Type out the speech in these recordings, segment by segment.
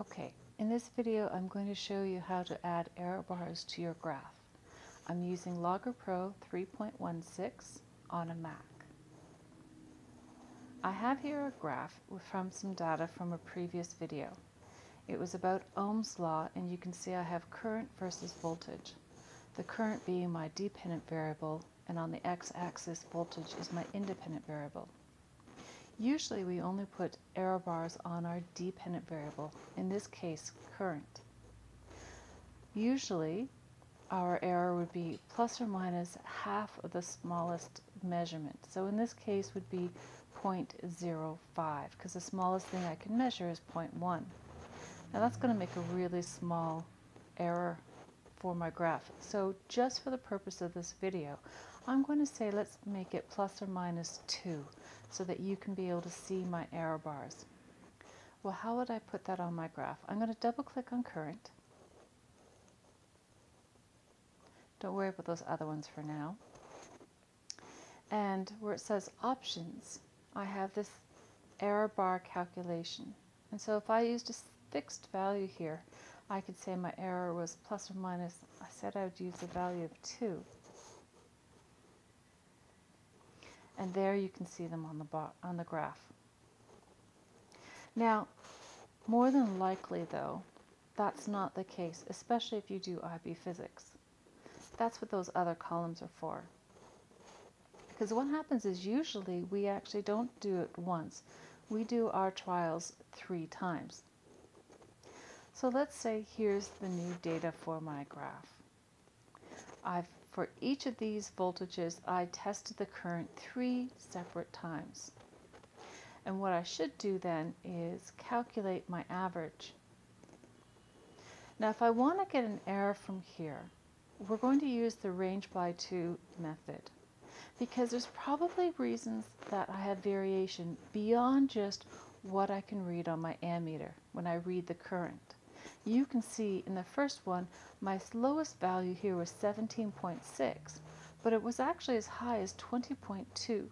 Okay, in this video I'm going to show you how to add error bars to your graph. I'm using Logger Pro 3.16 on a Mac. I have here a graph from some data from a previous video. It was about Ohm's law and you can see I have current versus voltage. The current being my dependent variable and on the x-axis voltage is my independent variable. Usually we only put error bars on our dependent variable, in this case current. Usually our error would be plus or minus half of the smallest measurement. So in this case would be 0.05 because the smallest thing I can measure is 0.1. Now that's going to make a really small error for my graph. So just for the purpose of this video, I'm going to say let's make it plus or minus 2 so that you can be able to see my error bars. Well, how would I put that on my graph? I'm going to double click on current. Don't worry about those other ones for now. And where it says options, I have this error bar calculation. And so if I used a fixed value here, I could say my error was plus or minus, I said I would use a value of 2. And there you can see them on the, on the graph. Now, more than likely though, that's not the case, especially if you do IB physics. That's what those other columns are for. Because what happens is usually we actually don't do it once. We do our trials three times. So let's say here's the new data for my graph. I've for each of these voltages, I tested the current three separate times. And what I should do then is calculate my average. Now if I want to get an error from here, we're going to use the range by 2 method because there's probably reasons that I have variation beyond just what I can read on my ammeter when I read the current you can see in the first one, my lowest value here was 17.6, but it was actually as high as 20.2.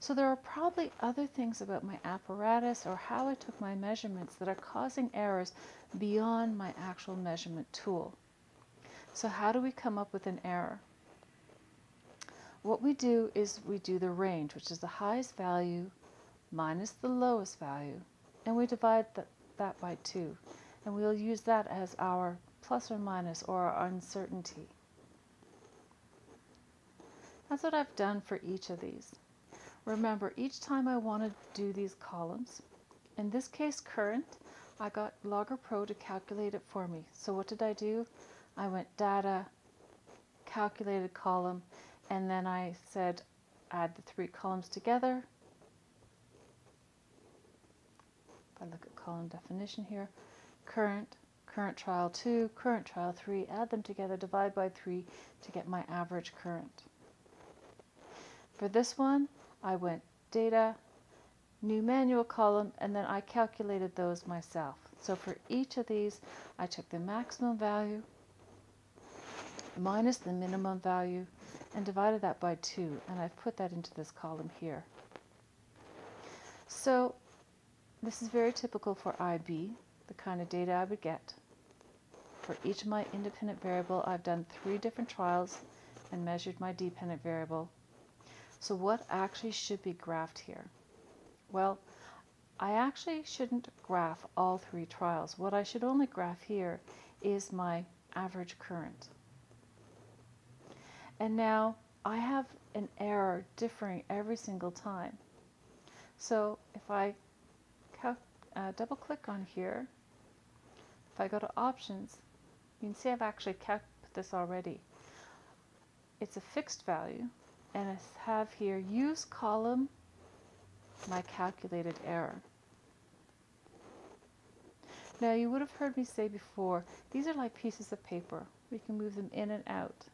So there are probably other things about my apparatus or how I took my measurements that are causing errors beyond my actual measurement tool. So how do we come up with an error? What we do is we do the range, which is the highest value minus the lowest value, and we divide that by 2 and we'll use that as our plus or minus or our uncertainty. That's what I've done for each of these. Remember, each time I want to do these columns, in this case current, I got Logger Pro to calculate it for me. So what did I do? I went data, calculated column, and then I said add the three columns together. If I look at column definition here, current, current trial 2, current trial 3, add them together, divide by 3 to get my average current. For this one, I went data, new manual column, and then I calculated those myself. So for each of these, I took the maximum value minus the minimum value and divided that by 2, and I've put that into this column here. So this is very typical for IB the kind of data I would get. For each of my independent variable, I've done three different trials and measured my dependent variable. So what actually should be graphed here? Well, I actually shouldn't graph all three trials. What I should only graph here is my average current. And now I have an error differing every single time. So if I uh, double click on here, if I go to options, you can see I've actually kept this already. It's a fixed value, and I have here use column my calculated error. Now you would have heard me say before, these are like pieces of paper. We can move them in and out.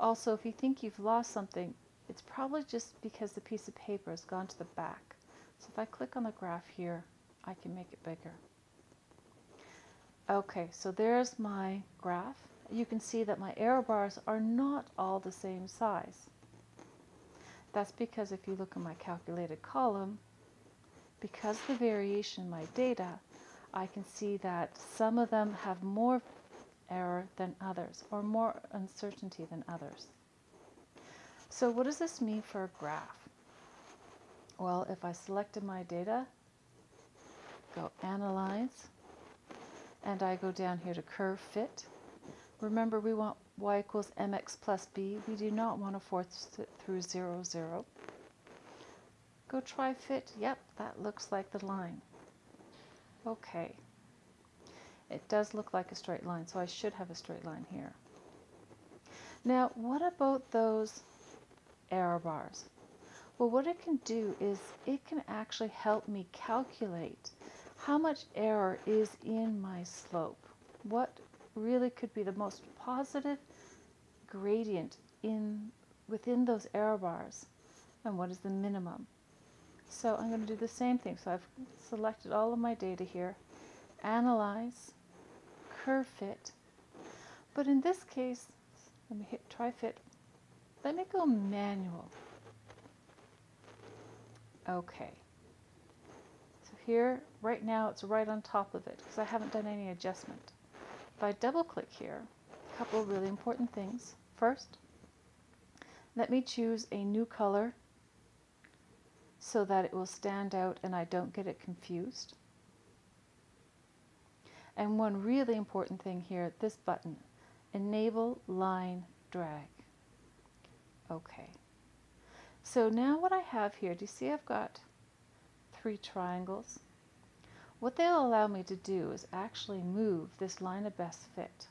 Also, if you think you've lost something, it's probably just because the piece of paper has gone to the back. So if I click on the graph here, I can make it bigger. Okay, so there's my graph. You can see that my error bars are not all the same size. That's because if you look at my calculated column, because the variation in my data, I can see that some of them have more error than others or more uncertainty than others. So what does this mean for a graph? Well, if I selected my data, go Analyze, and I go down here to Curve Fit. Remember, we want y equals mx plus b. We do not want to force it through 0, 0. Go try fit. Yep, that looks like the line. Okay. It does look like a straight line, so I should have a straight line here. Now, what about those error bars? Well, what it can do is it can actually help me calculate how much error is in my slope. What really could be the most positive gradient in within those error bars and what is the minimum. So I'm going to do the same thing. So I've selected all of my data here, analyze, curve fit, but in this case, let me hit try fit. Let me go manual. Okay. Here, right now, it's right on top of it because I haven't done any adjustment. If I double click here, a couple of really important things. First, let me choose a new color so that it will stand out and I don't get it confused. And one really important thing here, this button, enable line drag. Okay. So now what I have here, do you see I've got three triangles? What they'll allow me to do is actually move this line of best fit.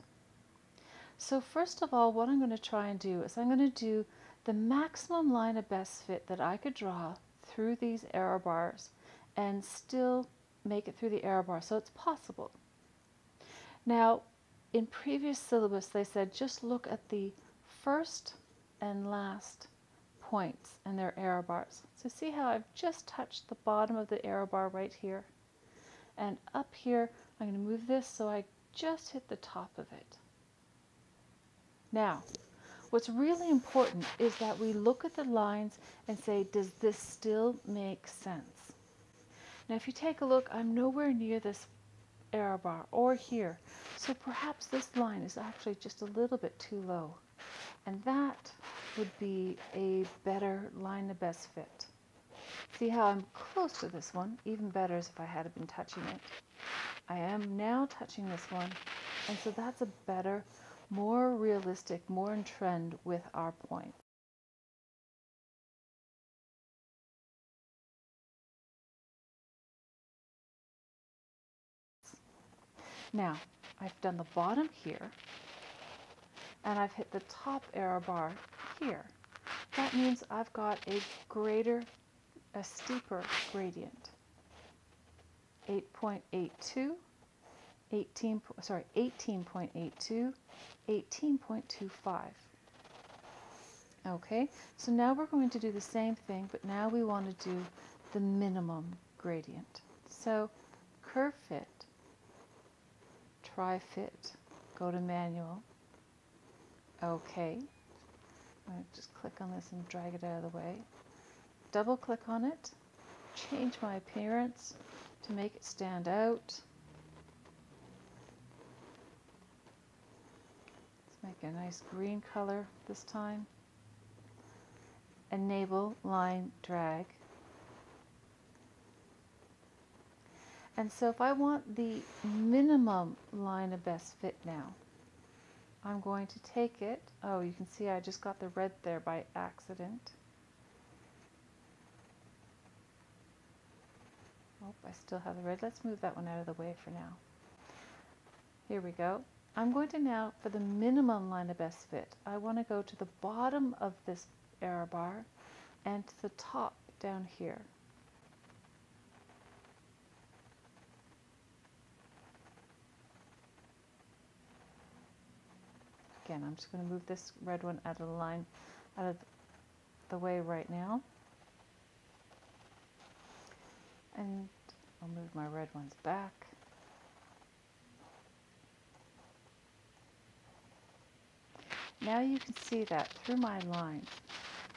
So first of all, what I'm going to try and do is I'm going to do the maximum line of best fit that I could draw through these error bars and still make it through the error bar. So it's possible. Now, in previous syllabus, they said just look at the first and last points and their error bars. So see how I've just touched the bottom of the error bar right here? And up here, I'm going to move this so I just hit the top of it. Now, what's really important is that we look at the lines and say, does this still make sense? Now, if you take a look, I'm nowhere near this error bar or here. So perhaps this line is actually just a little bit too low. And that would be a better line the best fit. See how I'm close to this one? Even better is if I had been touching it. I am now touching this one, and so that's a better, more realistic, more in trend with our point. Now, I've done the bottom here, and I've hit the top error bar here. That means I've got a greater, a steeper gradient. 8.82, 18, sorry, 18.82, 18.25. Okay, so now we're going to do the same thing, but now we want to do the minimum gradient. So curve fit, try fit, go to manual, OK. just click on this and drag it out of the way. Double click on it. Change my appearance to make it stand out. Let's make a nice green color this time. Enable line drag. And so if I want the minimum line of best fit now, I'm going to take it. Oh, you can see I just got the red there by accident. Oh, I still have the red. Let's move that one out of the way for now. Here we go. I'm going to now, for the minimum line of best fit, I want to go to the bottom of this error bar and to the top down here. Again, I'm just going to move this red one out of the line, out of the way right now. And I'll move my red ones back. Now you can see that through my lines,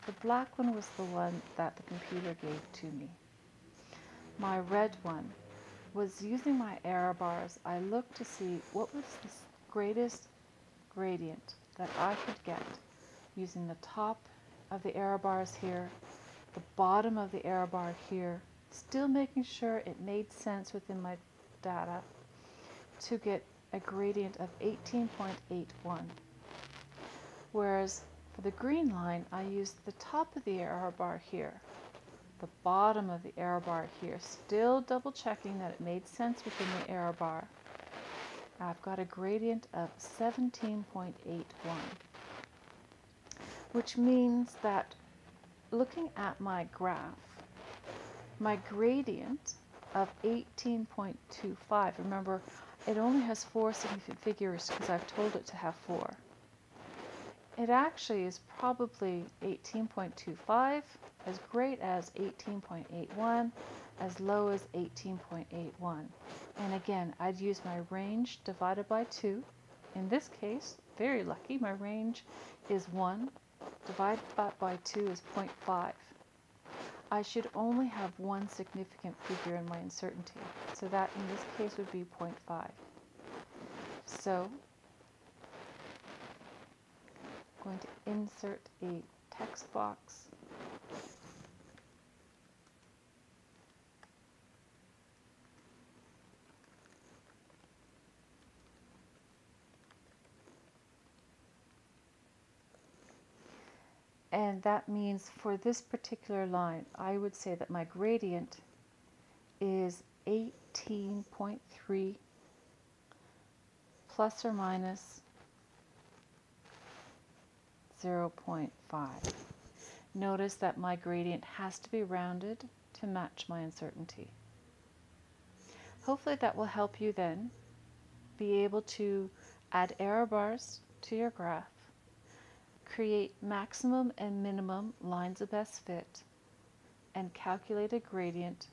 the black one was the one that the computer gave to me. My red one was using my error bars, I looked to see what was the greatest gradient that I could get using the top of the error bars here, the bottom of the error bar here, still making sure it made sense within my data to get a gradient of 18.81. Whereas for the green line, I used the top of the error bar here, the bottom of the error bar here, still double checking that it made sense within the error bar. I've got a gradient of 17.81, which means that looking at my graph, my gradient of 18.25, remember it only has four significant figures because I've told it to have four. It actually is probably 18.25, as great as 18.81, as low as 18.81. And again, I'd use my range divided by 2. In this case, very lucky, my range is 1. Divided by 2 is 0.5. I should only have one significant figure in my uncertainty. So that in this case would be 0.5. So I'm going to insert a text box And that means for this particular line, I would say that my gradient is 18.3 plus or minus 0.5. Notice that my gradient has to be rounded to match my uncertainty. Hopefully that will help you then be able to add error bars to your graph create maximum and minimum lines of best fit, and calculate a gradient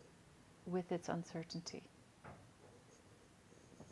with its uncertainty.